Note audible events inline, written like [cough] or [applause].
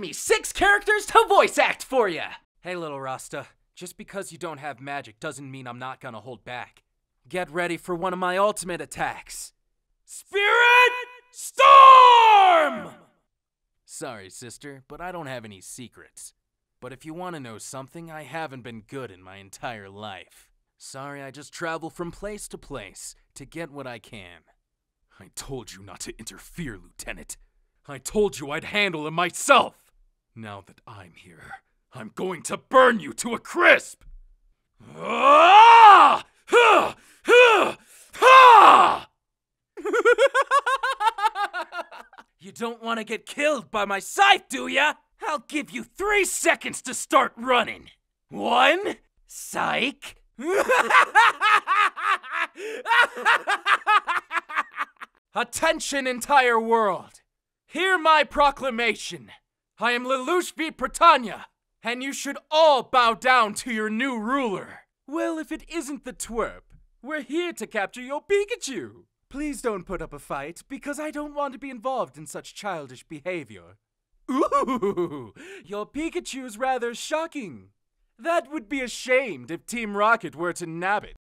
me six characters to voice act for you. Hey, little Asta, just because you don't have magic doesn't mean I'm not gonna hold back. Get ready for one of my ultimate attacks Spirit Storm! Sorry, sister, but I don't have any secrets. But if you want to know something, I haven't been good in my entire life. Sorry, I just travel from place to place to get what I can. I told you not to interfere, Lieutenant. I told you I'd handle it myself. Now that I'm here, I'm going to burn you to a crisp. Ah! Ha! Ha! Ha! you don't want to get killed by my scythe, do ya? I'll give you three seconds to start running. One, psych. [laughs] Attention, entire world! Hear my proclamation! I am Lelouch v. Britannia, and you should all bow down to your new ruler. Well, if it isn't the twerp, we're here to capture your Pikachu. Please don't put up a fight, because I don't want to be involved in such childish behavior. Ooh, [laughs] your Pikachu's rather shocking. That would be ashamed if Team Rocket were to nab it.